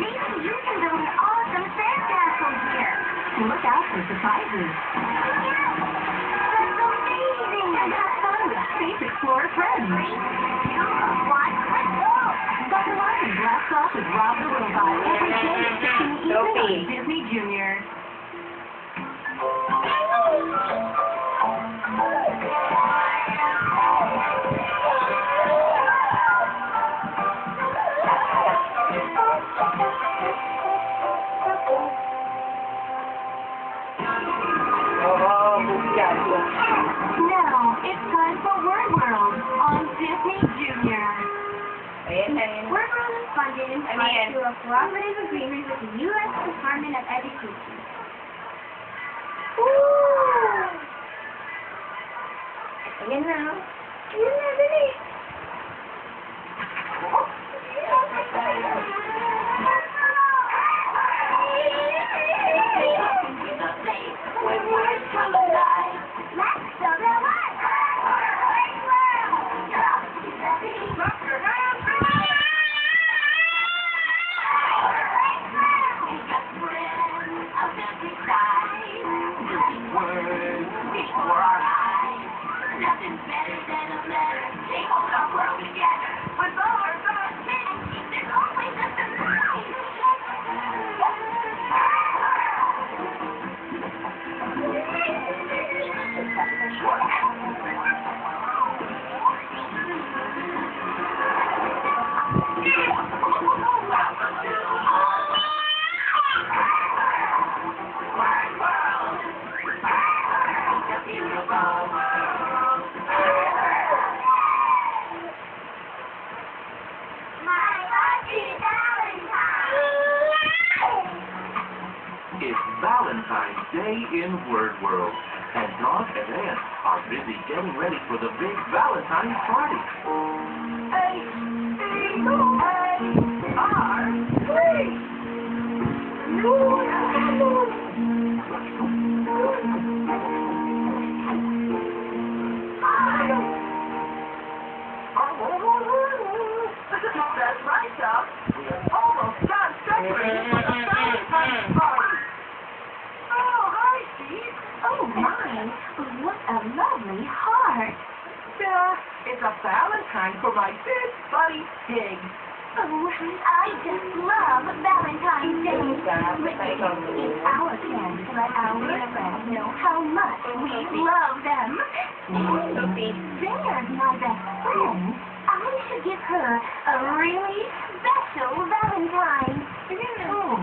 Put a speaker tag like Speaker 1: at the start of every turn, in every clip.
Speaker 1: Maybe you can build an awesome sandcastle here. Look out for surprises. That's amazing! And have fun with Space Explorer friends. What? Dr. Martin blasts off with Rob the Robot every day at 6 in the evening
Speaker 2: Sophie.
Speaker 1: on Disney Junior.
Speaker 2: Ayan, ayan.
Speaker 3: Word World is funded in part through a cooperative agreement with the U.S. Department of Education.
Speaker 2: Ayan na.
Speaker 3: My
Speaker 4: It's Valentine's Day in Word World, and Dog and Ant are busy getting ready for the big Valentine's party.
Speaker 5: That's Valentine for my big buddy Pig.
Speaker 1: Oh, I just love Valentine's Day. It's our chance to let our friends know how much we love them.
Speaker 2: Sophie.
Speaker 1: There's my best friend. I should give her a really special Valentine.
Speaker 5: Hmm,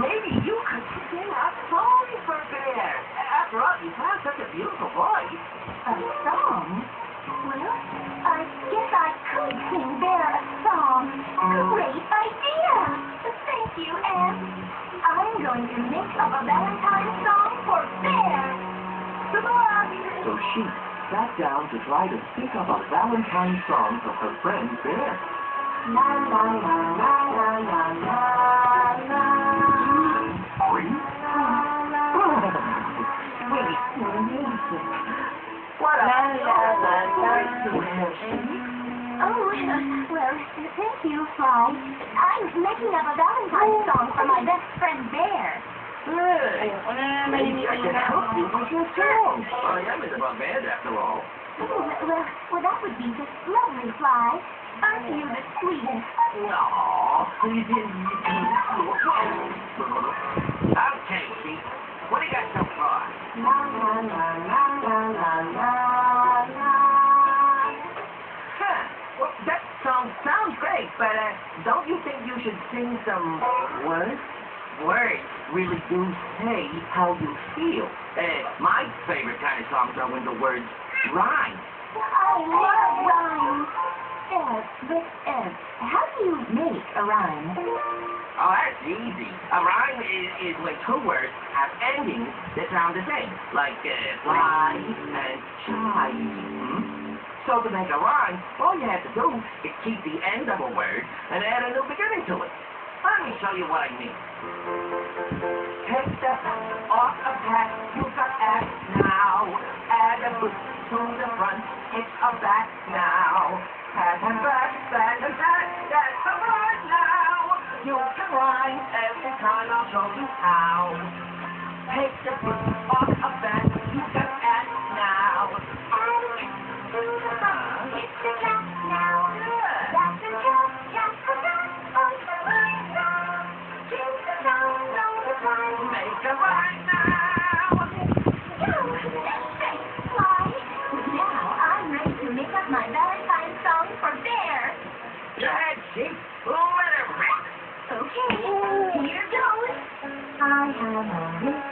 Speaker 5: maybe you could sing a song for Bear. After all, you have such a beautiful voice.
Speaker 4: So she sat down to try to think up a Valentine song for her friend Bear.
Speaker 1: Oh, well, thank you, Fly. I'm making up a Valentine song for my best friend Bear.
Speaker 5: Good.
Speaker 2: Ayoko
Speaker 4: Maybe I
Speaker 2: malilimutin
Speaker 4: can help you with your song. I am in the band after all.
Speaker 1: Oh, well, well, that would be just lovely, Fly. Aren't you the sweetest?
Speaker 4: Aw,
Speaker 5: Okay, but uh, don't you think you should sing some words? Words really do say how you feel. Uh, my favorite kind of songs are when the words rhyme.
Speaker 1: I love rhymes. Uh, but, uh, how do you make a rhyme?
Speaker 5: Oh, that's easy. A rhyme is, is when two words have endings that sound the same, like uh, fly and shy. Hmm? So to make a rhyme, all you have to do is keep the end of a word and add a new beginning to it. Let me show you what I mean. Take the off a hat, you got act now. Add a boot to the front, it's a back now. Back and back, back and back, that's a word now. You can rhyme every time I'll show you how. Take the boot off a bat, you got Let